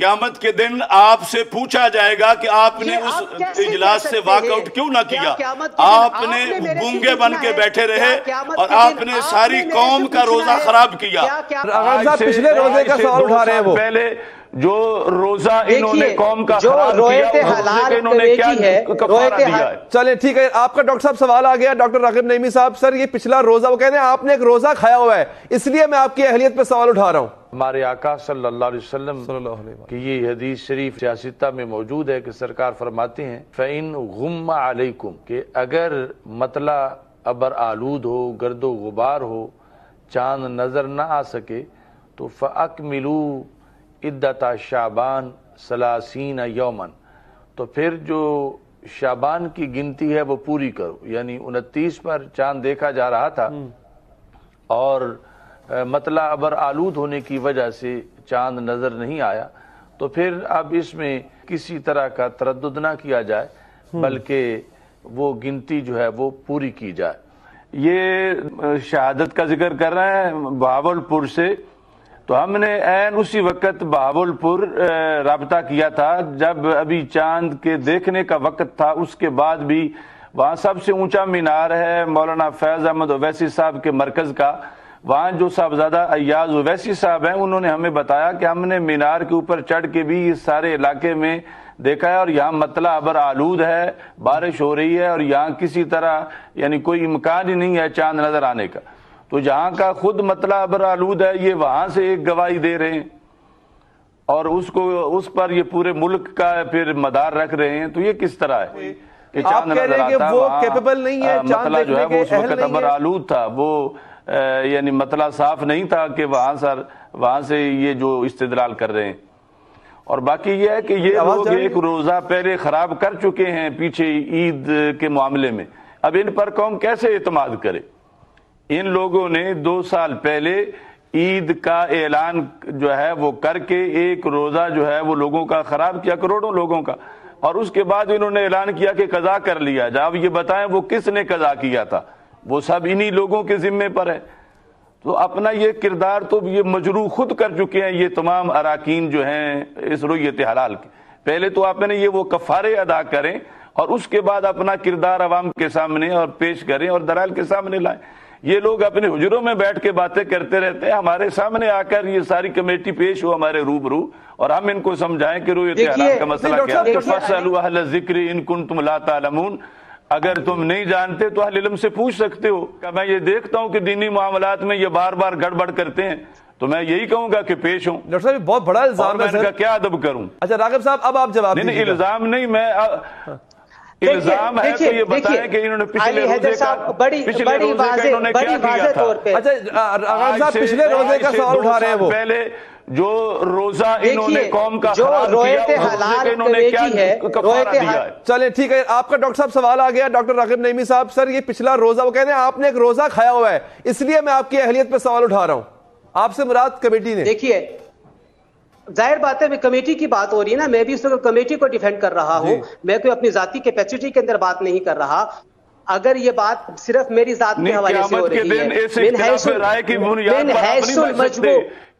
क्यामत के दिन आपसे पूछा जाएगा कि आपने उस इजलास से वाकआउट? क्यों ना क्या आपने गूँगे बन के? बैठे रहे और आपने सारी कौम का रोजा खराब किया पिछले रोज़े का सवाल उठा रहे हैं वो पहले जो रोजा इन्होंने कौम का जो रोयत हलाल इन्होंने क्या है, रोयत दिया चले ठीक है आपका डॉक्टर साहब सवाल आ गया डॉक्टर राकिब नईमी साहब सर ये पिछला रोजा वो कहते हैं आपने एक रोजा खाया हुआ है इसलिए मैं आपकी अहलियत पे सवाल उठा रहा हूँ। हमारे आका सल्लल्लाहु अलैहि वसल्लम की ये हदीस शरीफ सियासता में मौजूद है कि सरकार फरमाते हैं फ़ैन गुम्मा अलैकुम कि अगर मतला अबर आलूद हो गर्दो गुबार हो चाँद नज़र ना आ सके तो फ़अक मिलू इद्दता शाबान सलासीन यौमन। तो फिर जो शाबान की गिनती है वो पूरी करो। यानी उनतीस पर चाँद देखा जा रहा था और मतला अबर आलूद होने की वजह से चाँद नज़र नहीं आया। तो फिर अब इसमें किसी तरह का तरद ना किया जाए बल्कि वो गिनती जो है वो पूरी की जाए। ये शहादत का ज़िक्र कर रहे हैं बहावलपुर से। तो हमने एन उसी वक्त बहावलपुर राबता किया था। जब अभी चाँद के देखने का वक्त था, उसके बाद भी वहाँ सबसे ऊँचा मीनार है मौलाना फैज अहमद ओवैसी साहब के मरकज का। वहाँ जो साहबजादा अयाज ओवैसी साहब हैं, उन्होंने हमें बताया कि हमने मीनार के ऊपर चढ़ के भी इस सारे इलाके में देखा है और यहाँ मतला अबर आलूद है, बारिश हो रही है और यहाँ किसी तरह यानी कोई इम्कान ही नहीं है चाँद नज़र आने का। तो जहाँ का खुद मतला अबर आलूद है ये वहाँ से एक गवाही दे रहे हैं। और उसको उस पर ये पूरे मुल्क का फिर मदार रख रहे हैं तो ये किस तरह है? कि आप चाँद कह रहे कि नज़र आता वो capable नहीं है, मतला जो है वो उस वक्त अबर आलूद था। वो यानी मतला साफ़ नहीं था कि वहाँ सर वहाँ से ये जो इस्तेदलाल कर रहे हैं। और बाकी ये है कि ये लोग? एक रोजा पहले खराब कर चुके हैं पीछे ईद के मामले में। अब इन पर कौम कैसे एतमाद करे? इन लोगों ने दो साल पहले ईद का ऐलान जो है वो करके एक रोजा जो है वो लोगों का खराब किया, करोड़ों लोगों का। और उसके बाद इन्होंने ऐलान किया कि कजा कर लिया। जब ये बताएँ, वो किसने कजा किया था? वो सब इन्हीं लोगों के जिम्मे पर है। तो अपना ये किरदार तो ये मजरू खुद कर चुके हैं, ये तमाम अरकान जो हैं इस रुयत हलाल के। पहले तो आपने ये वो कफारे अदा करें और उसके बाद अपना किरदार अवाम के सामने और पेश करें और दलाल के सामने लाएँ। ये लोग अपने हुजरों में बैठ के बातें करते रहते हैं। हमारे सामने आकर ये सारी कमेटी पेश हो हमारे रूबरू और हम इनको समझाएँ कि रुयत का मसला क्या है। डॉक्टर साहब, ज़िक्र इन कुन तुम ला तालमून। अगर तुम नहीं जानते तो अहल से पूछ सकते हो। क्या मैं ये देखता हूँ कि दीनी मामलात में ये बार बार गड़बड़ करते हैं? तो मैं यही कहूँगा कि पेश हूँ। डॉक्टर साहब बहुत बड़ा इल्ज़ाम है क्या अदब करूँ? अच्छा राघव साहब अब आप जवाब नहीं इल्ज़ाम नहीं मैं इल्ज़ाम है तो ये बताएँ कि इन्होंने पिछले रोज़े का बड़ी पिछले बड़ी रोज़े इन्होंने क्या किया था? अच्छा साहब पिछले रोज़े का सवाल उठा रहे हैं वो। पहले जो रोजा इन्होंने कौम का जो रोयत किया इन्होंने क्या है, रोयत चले ठीक है आपका डॉक्टर साहब सवाल आ गया डॉक्टर राकिब नईमी साहब सर ये पिछला रोजा वो कहते हैं आपने एक रोजा खाया हुआ है इसलिए मैं आपकी अहलियत पे सवाल उठा रहा हूँ। आपसे मुराद कमेटी ने। देखिए ज़ाहिर बात है मैं कमेटी की बात हो रही है ना मैं भी उस कमेटी को डिफेंड कर रहा हूँ। मैं कोई अपनी जाति कैपेसिटी के अंदर बात नहीं कर रहा। अगर ये बात सिर्फ़ मेरी जात के हवाले से हो रही है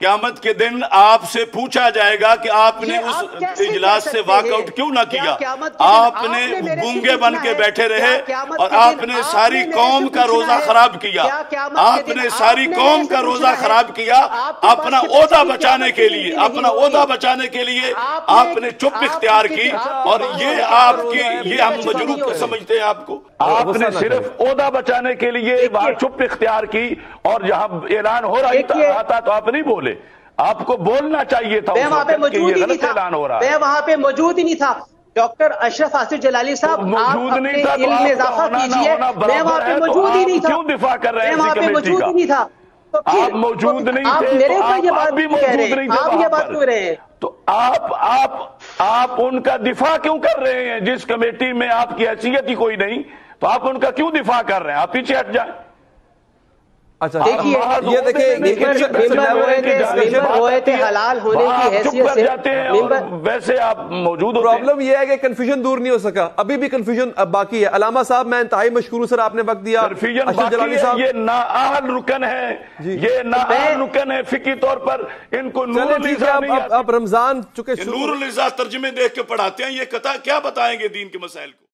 क्यामत के दिन आपसे पूछा जाएगा कि आपने उस इजलास से वॉकआउट? क्यों ना क्या आपने गूँगे बन के? बैठे रहे और आपने सारी कौम का रोजा? खराब किया। आपने सारी कौम का रोजा? खराब किया। अपना ओहदा बचाने के लिए अपना ओहदा बचाने के लिए आपने- चुप इख्तियार की और ये आपकी ये हम मजरूब समझते हैं आपको। आपने सिर्फ़ ओदा बचाने के लिए वहाँ चुप इख्तियार की और जहाँ ऐलान हो रहा था तो आप नहीं बोले। आपको बोलना चाहिए था मैं वहाँ पे मौजूद ही नहीं था। रहा मैं वहाँ पे मौजूद ही नहीं था। डॉक्टर अशरफ आसिफ जलाली साहब तो आप मौजूद अपने नहीं था तो इल्म में इजाफा कीजिए। मैं वहाँ पे तो मौजूद ही नहीं था। क्यों दिफा कर रहे हैं मैं वहाँ पे मौजूद ही नहीं था। तो आप मौजूद नहीं आप थे मेरे तो ऊपर ये बात भी कह रहे मौजूद नहीं हैं थे आप ये बात। क्यों रहे हैं? तो आप आप आप उनका दिफा क्यों कर रहे हैं? जिस कमेटी में आपकी हैसियत ही कोई नहीं तो आप उनका क्यों दिफा कर रहे हैं? आप पीछे हट जाए। अच्छा देखिए, ये देखिए ये हलाल होने की हैसियत से वैसे आप मौजूद प्रॉब्लम यह है कि कंफ्यूजन दूर नहीं हो सका। अभी भी कंफ्यूजन अब बाकी है। अलामा साहब मैं इंतहाई मशहूर हूँ सर आपने वक्त दिया। जलाली है साहब। ये नाअहल रुकन है। ये नाअहल रुकन है फिकी तौर पर। इनको अब। अब रमज़ान चुके ये नूर तर्जमे देख के पढ़ाते हैं। ये कथा क्या बताएँगे दीन के मसाइल को?